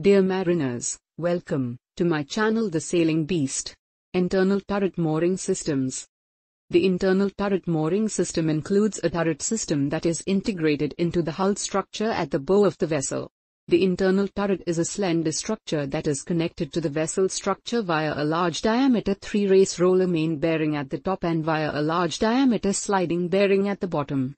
Dear mariners, welcome to my channel The Sailing Beast. Internal turret mooring systems. The internal turret mooring system includes a turret system that is integrated into the hull structure at the bow of the vessel. The internal turret is a slender structure that is connected to the vessel structure via a large diameter three-race roller main bearing at the top and via a large diameter sliding bearing at the bottom.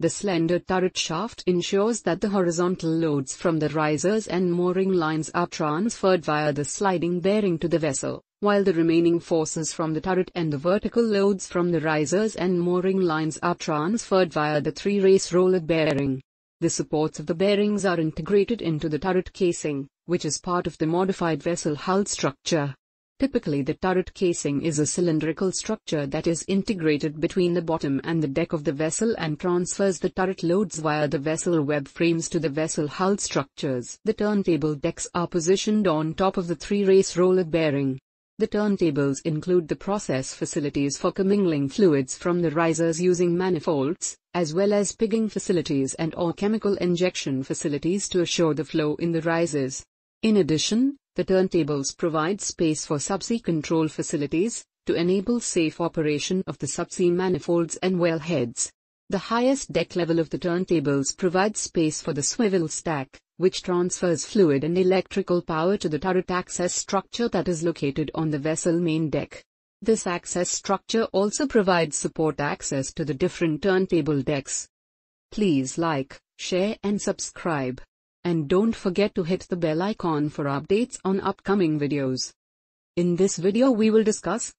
The slender turret shaft ensures that the horizontal loads from the risers and mooring lines are transferred via the sliding bearing to the vessel, while the remaining forces from the turret and the vertical loads from the risers and mooring lines are transferred via the three-race roller bearing. The supports of the bearings are integrated into the turret casing, which is part of the modified vessel hull structure. Typically the turret casing is a cylindrical structure that is integrated between the bottom and the deck of the vessel and transfers the turret loads via the vessel web frames to the vessel hull structures. The turntable decks are positioned on top of the three-race roller bearing. The turntables include the process facilities for commingling fluids from the risers using manifolds, as well as pigging facilities and or chemical injection facilities to assure the flow in the risers. In addition, the turntables provide space for subsea control facilities, to enable safe operation of the subsea manifolds and wellheads. The highest deck level of the turntables provides space for the swivel stack, which transfers fluid and electrical power to the turret access structure that is located on the vessel main deck. This access structure also provides support access to the different turntable decks. Please like, share and subscribe. And don't forget to hit the bell icon for updates on upcoming videos. In this video we will discuss